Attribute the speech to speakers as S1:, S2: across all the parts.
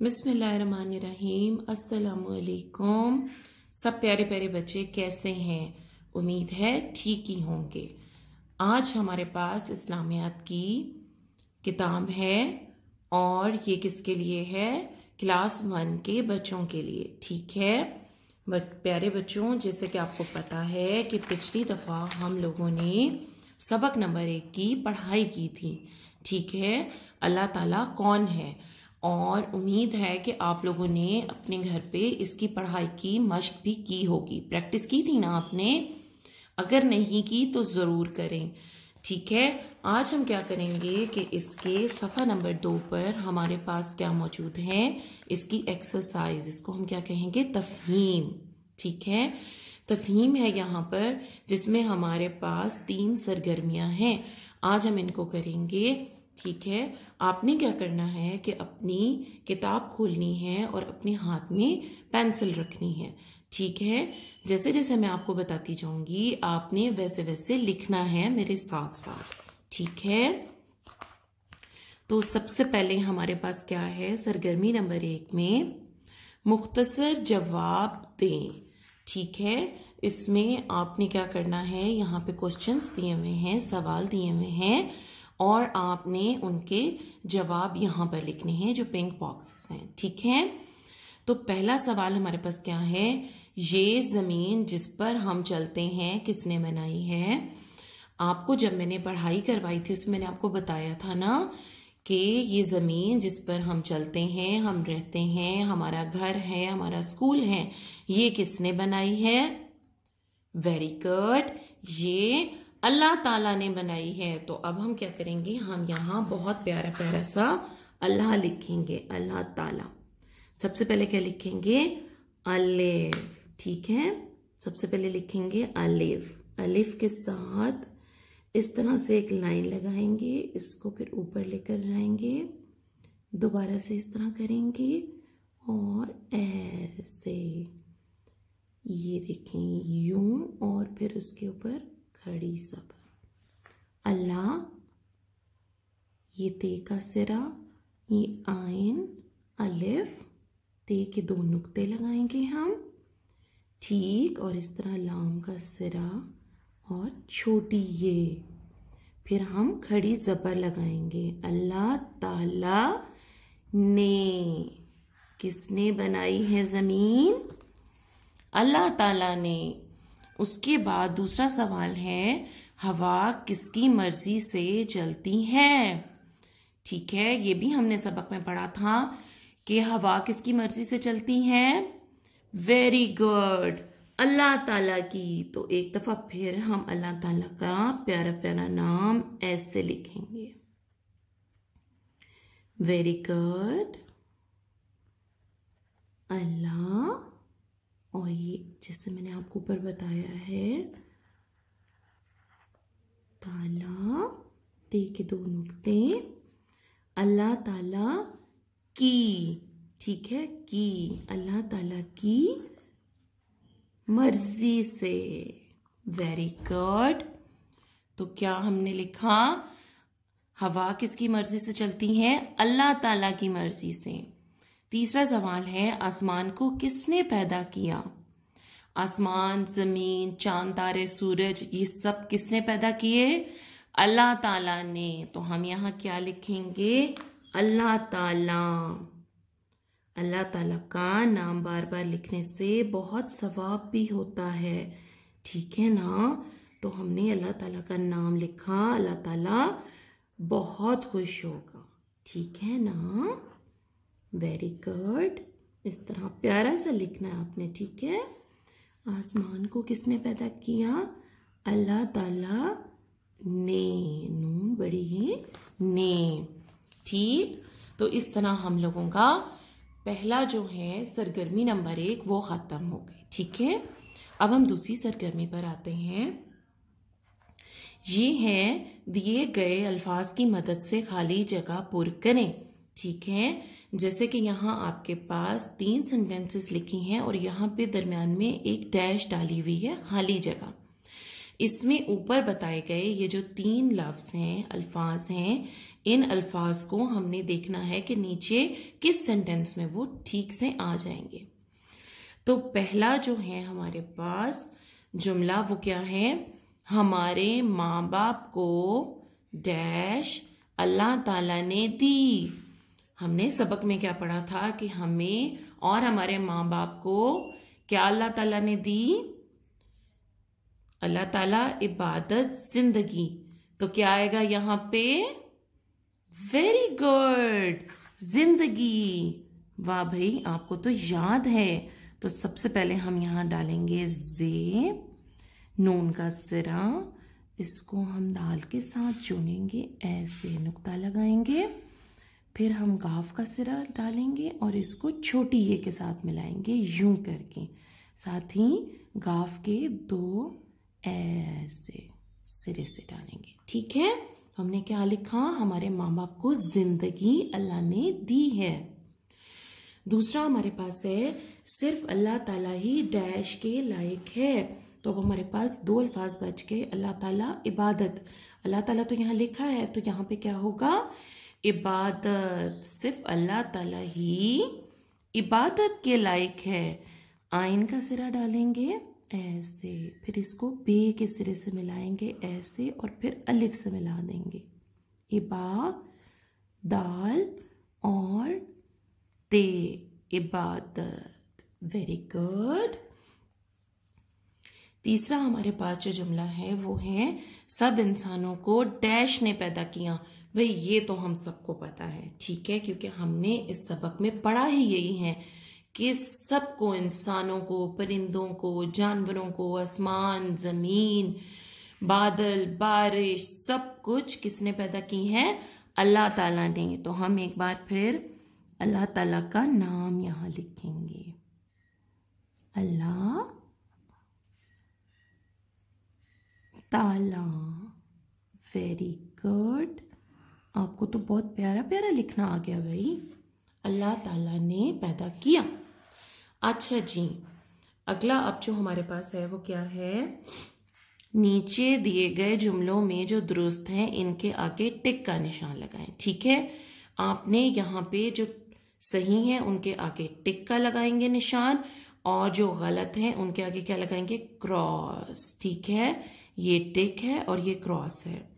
S1: बिस्मिल्लाहिर्रहमानिर्रहीम, अस्सलामुअलैकुम। सब प्यारे प्यारे बच्चे कैसे हैं? उम्मीद है ठीक ही होंगे। आज हमारे पास इस्लामियात की किताब है और ये किसके लिए है? क्लास वन के बच्चों के लिए, ठीक है? प्यारे बच्चों, जैसे कि आपको पता है कि पिछली दफ़ा हम लोगों ने सबक नंबर एक की पढ़ाई की थी, ठीक है? अल्लाह ताला कौन है? और उम्मीद है कि आप लोगों ने अपने घर पे इसकी पढ़ाई की, मश्क भी की होगी। प्रैक्टिस की थी ना आपने? अगर नहीं की तो ज़रूर करें। ठीक है? आज हम क्या करेंगे कि इसके सफ़ा नंबर दो पर हमारे पास क्या मौजूद है? इसकी एक्सरसाइज इसको हम क्या कहेंगे? तफहीम। ठीक है? तफहीम है यहाँ पर, जिसमें हमारे पास तीन सरगर्मियाँ हैं। आज हम इनको करेंगे ठीक है? आपने क्या करना है कि अपनी किताब खोलनी है और अपने हाथ में पेंसिल रखनी है। ठीक है? जैसे जैसे मैं आपको बताती जाऊँगी, आपने वैसे वैसे लिखना है मेरे साथ साथ। ठीक है? तो सबसे पहले हमारे पास क्या है? सरगर्मी नंबर एक में मुख्तसर जवाब दें। ठीक है? इसमें आपने क्या करना है? यहाँ पे क्वेश्चंस दिए हुए हैं, सवाल दिए हुए हैं। और आपने उनके जवाब यहाँ पर लिखने हैं जो पिंक बॉक्सेस हैं। ठीक है? तो पहला सवाल हमारे पास क्या है? ये ज़मीन जिस पर हम चलते हैं, किसने बनाई है? आपको जब मैंने पढ़ाई करवाई थी, उसमें मैंने आपको बताया था ना कि ये ज़मीन जिस पर हम चलते हैं, हम रहते हैं, हमारा घर है, हमारा स्कूल है, ये किसने बनाई है? वेरी गुड ये अल्लाह ताला ने बनाई है तो अब हम क्या करेंगे? हम यहाँ बहुत प्यारा प्यारा सा अल्लाह लिखेंगे, अल्लाह ताला। सबसे पहले क्या लिखेंगे? अलिफ, ठीक है? सबसे पहले लिखेंगे अलिफ। अलिफ के साथ इस तरह से एक लाइन लगाएँगे, इसको फिर ऊपर लेकर जाएँगे, दोबारा से इस तरह करेंगे, और ऐसे। ये देखें, यूँ और फिर उसके ऊपर खड़ी सब। अल्लाह, ये ते का सिरा, ये आयन, अलिफ, ते के दो नुक्ते लगाएँगे हम। ठीक, और इस तरह लाम का सिरा और छोटी ये। फिर हम खड़ी जबर लगाएँगे। अल्लाह ताला ने, किसने बनाई है ज़मीन? अल्लाह ताला ने। उसके बाद दूसरा सवाल है, हवा किसकी मर्ज़ी से चलती है? ठीक है, ये भी हमने सबक में पढ़ा था कि हवा किसकी मर्ज़ी से चलती है। वेरी गुड अल्लाह ताला की। तो एक दफ़ा फिर हम अल्लाह ताला का प्यारा प्यारा नाम ऐसे लिखेंगे। वेरी गुड अल्लाह और ये जैसे मैंने आपको ऊपर बताया है, ताला, ते के दो नुकते, अल्लाह ताला की, ठीक है, की, अल्लाह ताला की मर्ज़ी से। वेरी गुड तो क्या हमने लिखा? हवा किसकी मर्ज़ी से चलती है? अल्लाह ताला की मर्ज़ी से। तीसरा सवाल है, आसमान को किसने पैदा किया? आसमान, ज़मीन, चाँद, तारे, सूरज, ये सब किसने पैदा किए? अल्लाह ताला ने। तो हम यहाँ क्या लिखेंगे? अल्लाह ताला। अल्लाह ताला का नाम बार बार लिखने से बहुत सवाब भी होता है। ठीक है ना? तो हमने अल्लाह ताला का नाम लिखा। अल्लाह ताला बहुत खुश होगा। ठीक है ना? वेरी गुड इस तरह प्यारा सा लिखना है आपने, ठीक है? आसमान को किसने पैदा किया? अल्लाह ताला ने, नून बड़ी है ने। ठीक? तो इस तरह हम लोगों का पहला जो है, सरगर्मी नंबर एक, वो ख़त्म हो गई, ठीक है? अब हम दूसरी सरगर्मी पर आते हैं। ये है दिए गए अल्फाज की मदद से खाली जगह पुर करें ठीक है? जैसे कि यहाँ आपके पास तीन सेंटेंसेस लिखी हैं और यहाँ पे दरमियान में एक डैश डाली हुई है, खाली जगह। इसमें ऊपर बताए गए ये जो तीन लफ्ज हैं, अल्फाज हैं, इन अल्फाज को हमने देखना है कि नीचे किस सेंटेंस में वो ठीक से आ जाएँगे। तो पहला जो है हमारे पास जुमला वो क्या है? हमारे माँ बाप को डैश अल्लाह ताला ने दी। हमने सबक में क्या पढ़ा था कि हमें और हमारे माँ बाप को क्या अल्लाह ताला ने दी? अल्लाह ताला इबादत, ज़िंदगी। तो क्या आएगा यहाँ पे? वेरी गुड ज़िंदगी। वाह भाई, आपको तो याद है। तो सबसे पहले हम यहाँ डालेंगे जे नून का सिरा। इसको हम दाल के साथ चुनेंगे, ऐसे नुक्ता लगाएँगे। फिर हम गाफ का सिरा डालेंगे और इसको छोटी ये के साथ मिलाएँगे, यूँ करके। साथ ही गाफ के दो ऐसे सिरे से डालेंगे। ठीक है? हमने क्या लिखा? हमारे माँ बाप को ज़िंदगी अल्लाह ने दी है। दूसरा हमारे पास है, सिर्फ़ अल्लाह ताला ही डैश के लायक है। तो अब हमारे पास दो अल्फाज बच गए, अल्लाह ताला इबादत। अल्लाह ताला तो यहाँ लिखा है तो यहाँ पे क्या होगा? इबादत, सिर्फ़ अल्लाह ताला ही इबादत के लायक है। आइन का सिरा डालेंगे ऐसे, फिर इसको बे के सिरे से मिलाएँगे ऐसे और फिर अलिफ से मिला देंगे। इबा, दाल और ते इबादत। वेरी गुड तीसरा हमारे पास जो जुमला है, वो है, सब इंसानों को डैश ने पैदा किया। भाई, ये तो हम सबको पता है, ठीक है? क्योंकि हमने इस सबक में पढ़ा ही यही है कि सबको, इंसानों को, परिंदों को, जानवरों को, आसमान, ज़मीन, बादल, बारिश, सब कुछ किसने पैदा की है? अल्लाह ताला ने। तो हम एक बार फिर अल्लाह ताला का नाम यहाँ लिखेंगे। अल्लाह ताला वेरी गुड आपको तो बहुत प्यारा प्यारा लिखना आ गया भाई। अल्लाह ताला ने पैदा किया। अच्छा जी, अगला अब जो हमारे पास है वो क्या है? नीचे दिए गए जुमलों में जो दुरुस्त हैं, इनके आगे टिक का निशान लगाएँ, ठीक है? आपने यहाँ पे जो सही है, उनके आगे टिक का लगाएँगे निशान, और जो गलत है, उनके आगे क्या लगाएँगे? क्रॉस, ठीक है? ये टिक है और ये क्रॉस है।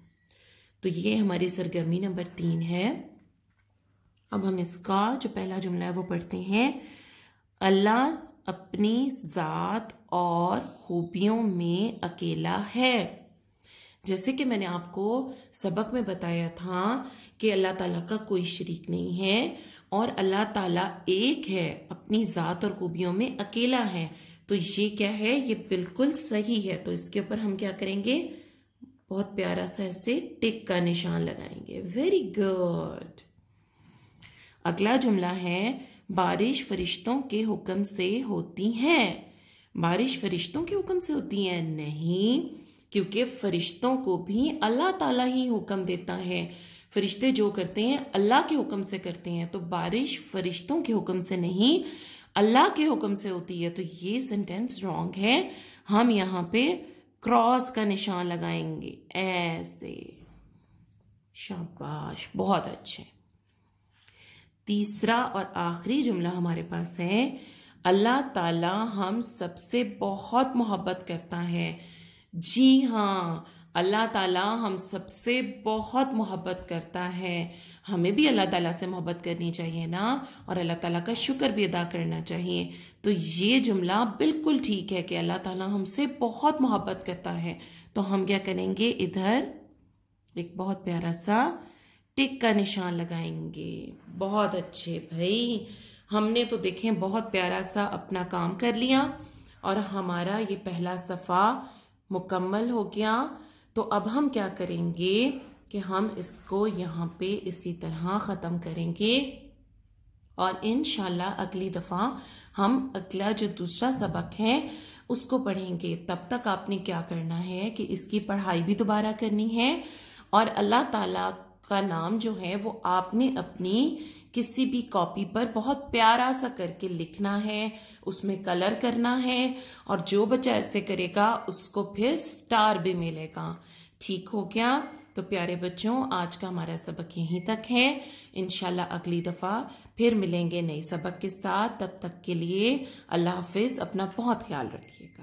S1: तो ये हमारी सरगर्मी नंबर तीन है। अब हम इसका जो पहला जुमला है वो पढ़ते हैं। अल्लाह अपनी ज़ात और खूबियों में अकेला है। जैसे कि मैंने आपको सबक में बताया था कि अल्लाह ताला का कोई शरीक नहीं है और अल्लाह ताला एक है, अपनी ज़ात और खूबियों में अकेला है। तो ये क्या है? ये बिल्कुल सही है। तो इसके ऊपर हम क्या करेंगे? बहुत प्यारा सा ऐसे टिक का निशान लगाएँगे। वेरी गुड अगला जुमला है, बारिश फरिश्तों के हुक्म से होती है। बारिश फरिश्तों के हुक्म से होती है? नहीं, क्योंकि फरिश्तों को भी अल्लाह ताला ही हुक्म देता है। फरिश्ते जो करते हैं, अल्लाह के हुक्म से करते हैं। तो बारिश फरिश्तों के हुक्म से नहीं, अल्लाह के हुक्म से होती है। तो ये सेंटेंस रॉन्ग है। हम यहाँ पे क्रॉस का निशान लगाएँगे। ऐसे। शाबाश। बहुत अच्छे। तीसरा और आखिरी जुमला हमारे पास है, अल्लाह ताला हम सबसे बहुत मोहब्बत करता है। जी हाँ अल्लाह ताला हम सबसे बहुत मोहब्बत करता है। हमें भी अल्लाह ताला से मोहब्बत करनी चाहिए ना? और अल्लाह ताला का शुक्र भी अदा करना चाहिए। तो ये जुमला बिल्कुल ठीक है कि अल्लाह ताला हमसे बहुत मोहब्बत करता है। तो हम क्या करेंगे? इधर एक बहुत प्यारा सा टिक का निशान लगाएँगे। बहुत अच्छे भाई। हमने तो देखें बहुत प्यारा सा अपना काम कर लिया। और हमारा ये पहला सफ़ा मुकम्मल हो गया। तो अब हम क्या करेंगे? कि हम इसको यहाँ पे इसी तरह ख़त्म करेंगे। और इन अगली दफ़ा हम अगला जो दूसरा सबक है, उसको पढ़ेंगे। तब तक आपने क्या करना है कि इसकी पढ़ाई भी दोबारा करनी है। और अल्लाह ताला का नाम जो है, वो आपने अपनी किसी भी कॉपी पर बहुत प्यारा सा करके लिखना है, उसमें कलर करना है, और जो बच्चा ऐसे करेगा, उसको फिर स्टार भी मिलेगा। ठीक हो गया? तो प्यारे बच्चों, आज का हमारा सबक यहीं तक है। इनशाला अगली दफ़ा फिर मिलेंगे नए सबक के साथ। तब तक के लिए अल्लाह हाफिज़, अपना बहुत ख्याल रखिएगा।